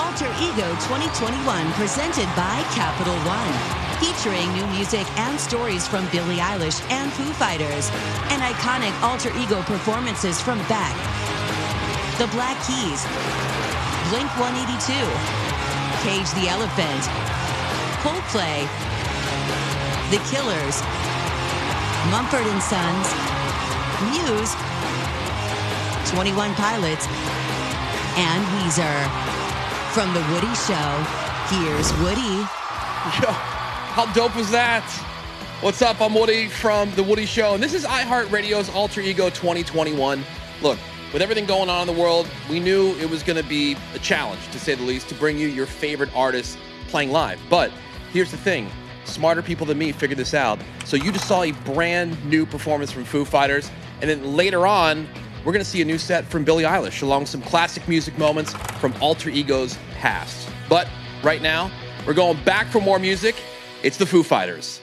Alter Ego 2021 presented by Capital One. Featuring new music and stories from Billie Eilish and Foo Fighters, and iconic alter ego performances from Beck, The Black Keys, Blink 182, Cage the Elephant, Coldplay, The Killers, Mumford and Sons, Muse, 21 Pilots, and Weezer. From The Woody Show, here's Woody. Yo, how dope was that? What's up? I'm Woody from The Woody Show, and this is iHeartRadio's Alter Ego 2021. Look, with everything going on in the world, we knew it was going to be a challenge, to say the least, to bring you your favorite artists playing live. But here's the thing smarter people than me figured this out. So you just saw a brand new performance from Foo Fighters, and then later on, we're going to see a new set from Billie Eilish, along with some classic music moments from Alter Ego's past. But right now, we're going back for more music. It's the Foo Fighters.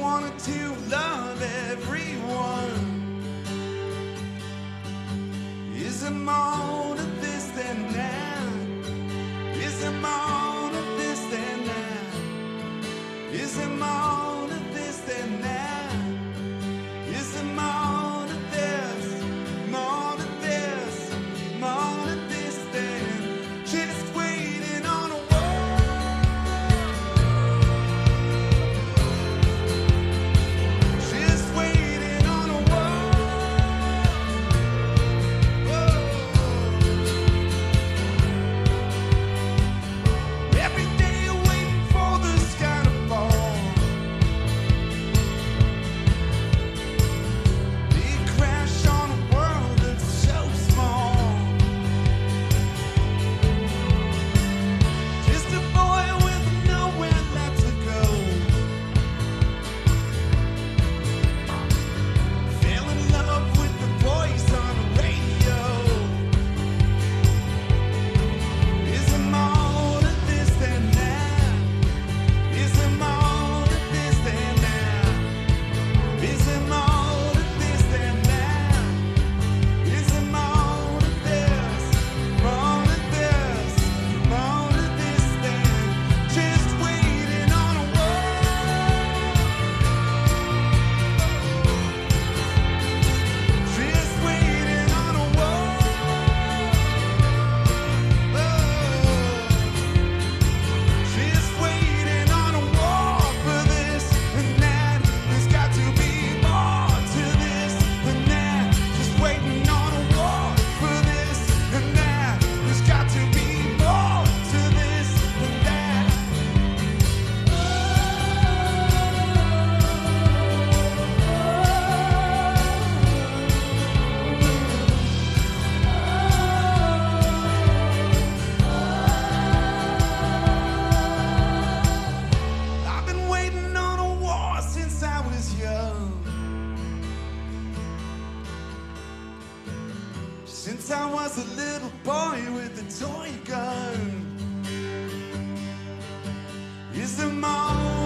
wanted to love everyone. Is it more? Since I was a little boy with a toy gun. Is the moment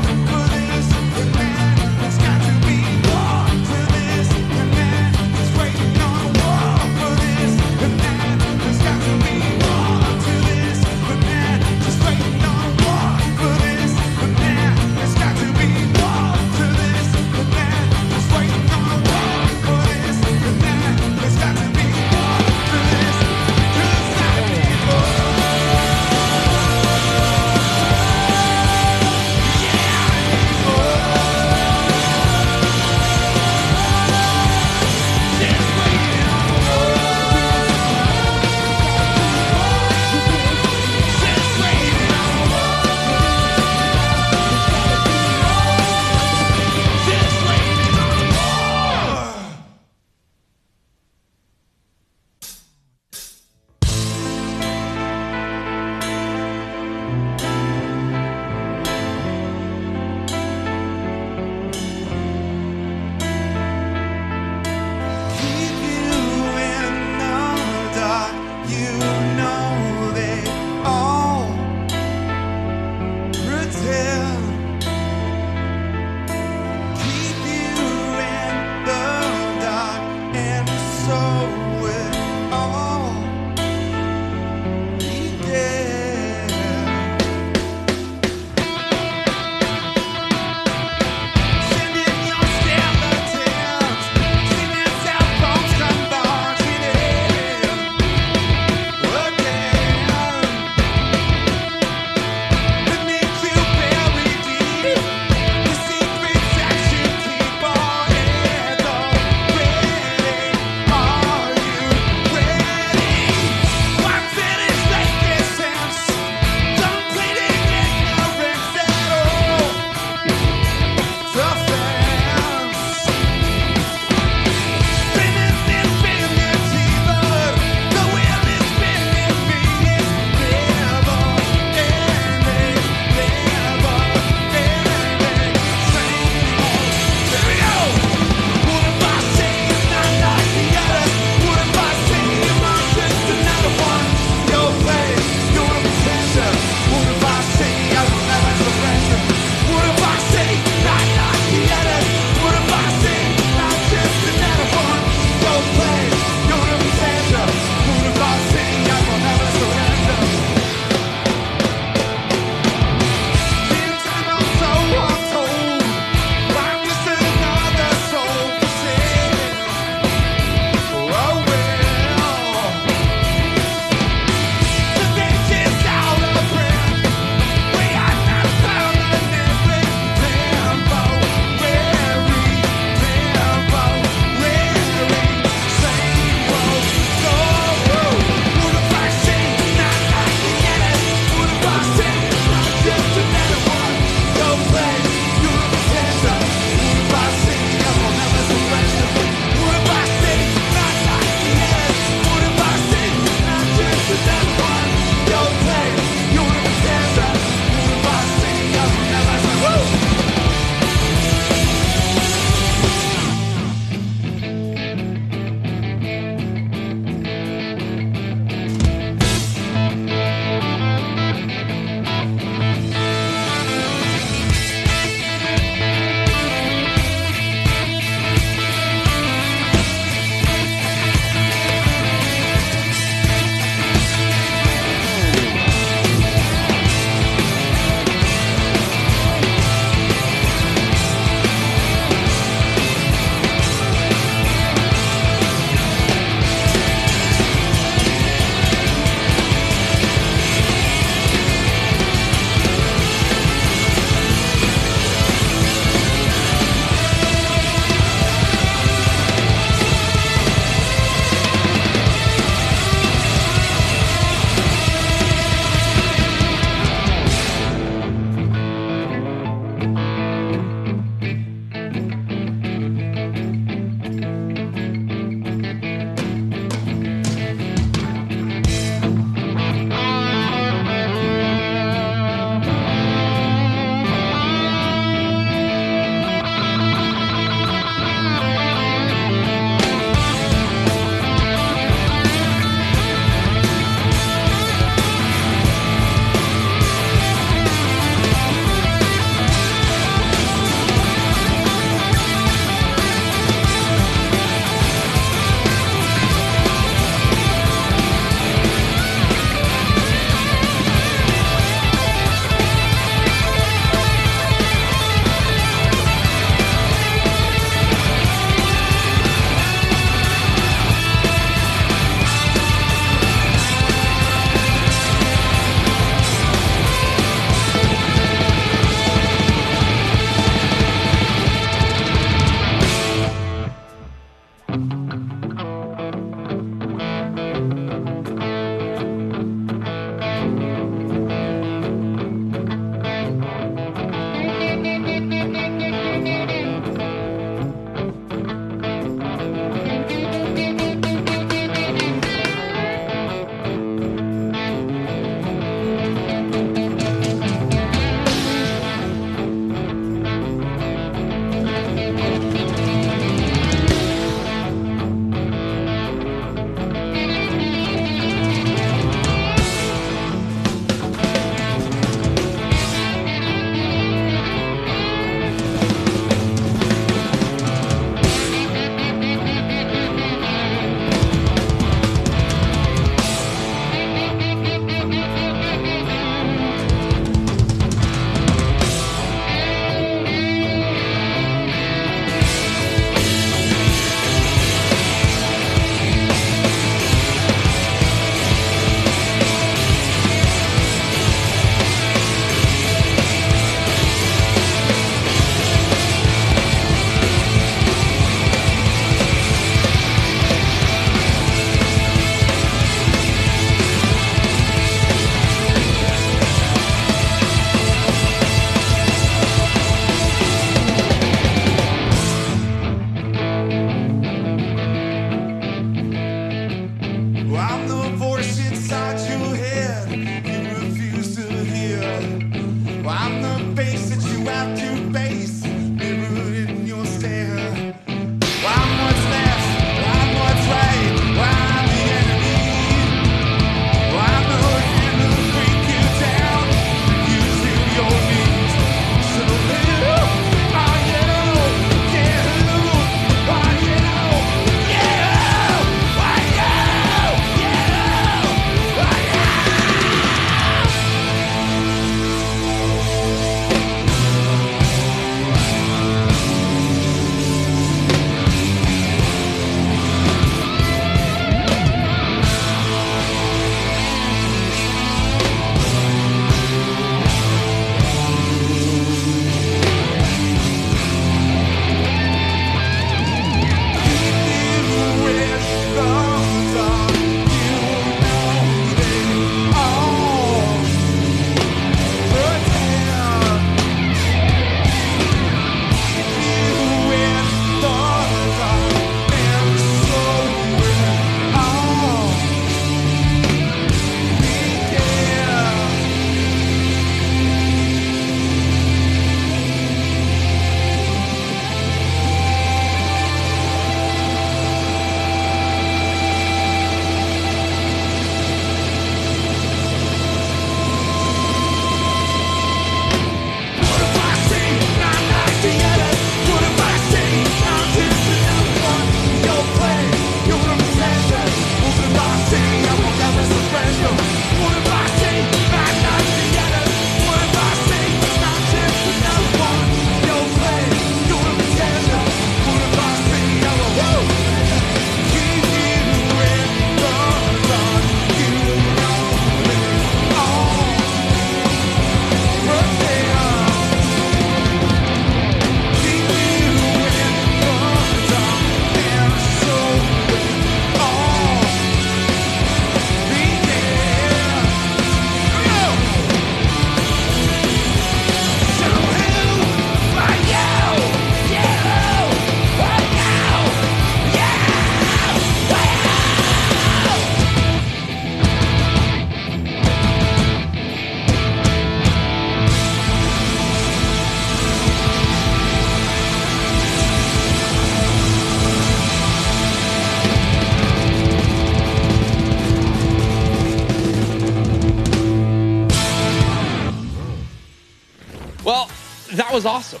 that was awesome.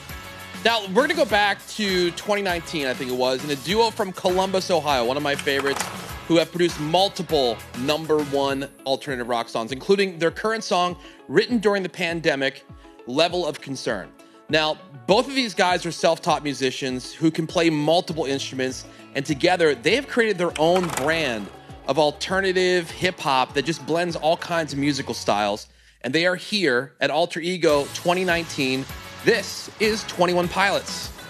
Now, we're going to go back to 2019, I think it was, and a duo from Columbus, Ohio, one of my favorites, who have produced multiple number one alternative rock songs, including their current song written during the pandemic, Level of Concern. Now, both of these guys are self taught musicians who can play multiple instruments, and together they have created their own brand of alternative hip hop that just blends all kinds of musical styles. And they are here at Alter Ego 2019. This is 21 Pilots.